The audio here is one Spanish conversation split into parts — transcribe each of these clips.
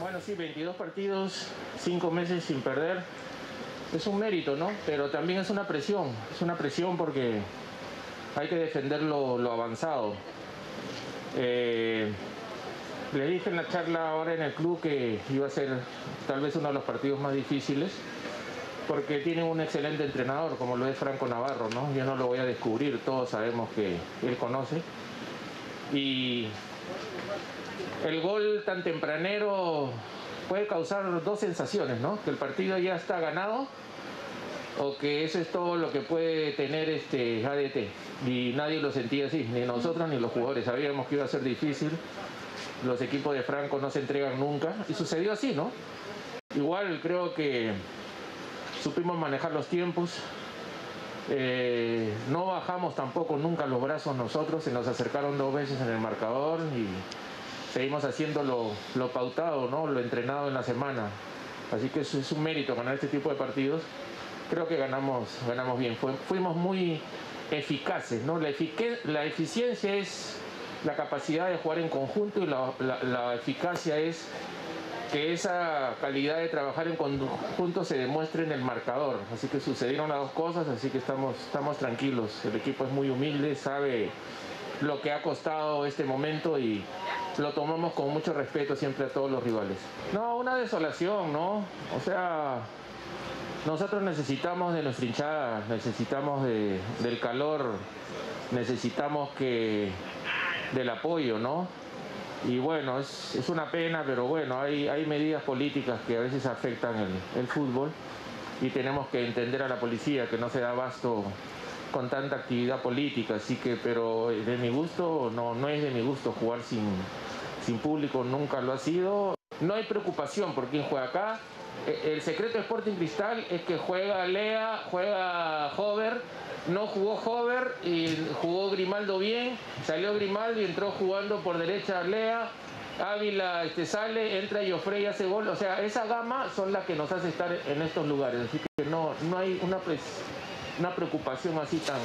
Bueno, sí, 22 partidos, 5 meses sin perder. Es un mérito, ¿no? Pero también es una presión. Es una presión porque hay que defender lo, avanzado. Eh, le dije en la charla ahora en el club que iba a ser tal vez uno de los partidos más difíciles porque tiene un excelente entrenador como lo es Franco Navarro, ¿no? Yo no lo voy a descubrir, todos sabemos que él conoce. Y el gol tan tempranero puede causar dos sensaciones, ¿no? Que el partido ya está ganado o que eso es todo lo que puede tener este ADT. Y nadie lo sentía así, ni nosotros ni los jugadores. Sabíamos que iba a ser difícil. Los equipos de Franco no se entregan nunca. Y sucedió así, ¿no? Igual creo que supimos manejar los tiempos. Eh, no bajamos tampoco nunca los brazos nosotros, se nos acercaron dos veces en el marcador y seguimos haciendo lo, pautado, ¿no? lo entrenado en la semana. Así que eso es un mérito ganar este tipo de partidos. Creo que ganamos, ganamos bien. fuimos muy eficaces. ¿no? La, eficiencia es la capacidad de jugar en conjunto y la, eficacia es que esa calidad de trabajar en conjunto se demuestre en el marcador. Así que sucedieron las dos cosas, así que estamos tranquilos. El equipo es muy humilde, sabe lo que ha costado este momento y lo tomamos con mucho respeto siempre a todos los rivales. No, una desolación, ¿no? O sea, nosotros necesitamos de nuestra hinchada, necesitamos del calor, necesitamos que del apoyo, ¿no? Y bueno, es, una pena, pero bueno, hay, hay medidas políticas que a veces afectan el, fútbol y tenemos que entender a la policía que no se da abasto con tanta actividad política, así que, pero de mi gusto, no, no es de mi gusto jugar sin, sin público, nunca lo ha sido. No hay preocupación por quién juega acá. E, el secreto de Sporting Cristal es que juega Lea, juega Hover, no jugó Hover y jugó Grimaldo bien, salió Grimaldo y entró jugando por derecha Lea, Ávila este, sale, entra Yofre y hace gol, o sea, esa gama son las que nos hace estar en estos lugares, así que no, no hay una, una preocupación así tan,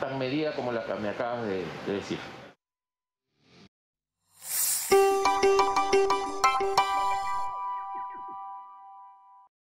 tan medida como la que me acabas de decir.